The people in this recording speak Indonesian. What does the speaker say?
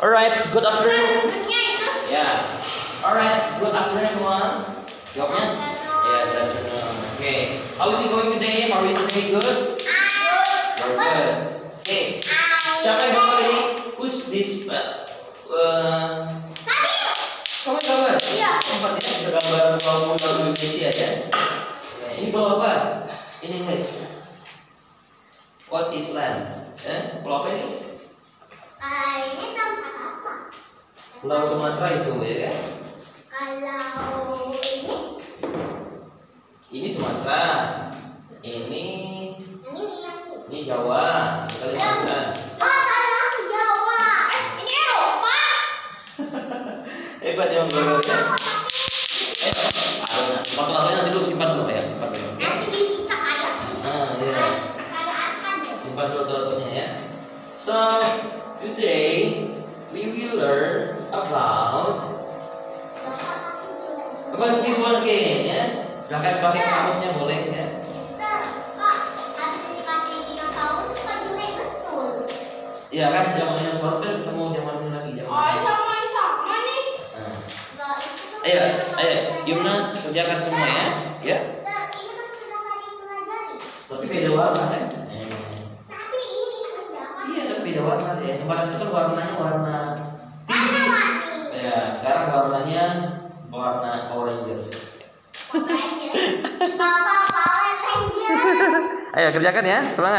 Alright, good afternoon. Ya. Alright, good afternoon everyone. Jawabnya? Ya, good afternoon. Okay. How is it going today? Are we today good? Very good. Okay. Siapa yang bawa ini? Who's this? Uh, kamu gambar? Iya. Tempat ya, bisa gambar pulau pulau Indonesia ya. Nah, ini pulau apa? In English. What is land? Eh, pulau apa ini? Ah, ini tempat apa? Pulau Sumatera itu ya kan? Kalau ini, Ini Sumatera. Ini yang ini yang ini. ini Jawa, Kalimantan. Oh, kalau aku Jawa. Eh, ini Eropa. Hebat yang gambarnya. Eh, ada. Foto-fotonya nanti dulu simpan dulu ya, simpan dulu. Nanti disita kayak Ah, iya. kayak akan. Simpan dulu ya. So, today one again ya. Silakan pakai kamusnya boleh ya. Iya kan zaman dinosaurus kan ketemu zaman ini lagi zaman. Oh, sama sama nih. Nah. Ayo, ayo. Yumna kerjakan semua ya. Ya. Mister, ini kan sudah tadi pelajari. Tapi beda warna kan? Eh. Tapi ini sudah. Iya, tapi beda warna ya. Kemarin itu kan warnanya warna Warna warni. ya. Sekarang warnanya warna orange. Ranger. Bapak Power Ranger. Ayo kerjakan ya, semangat.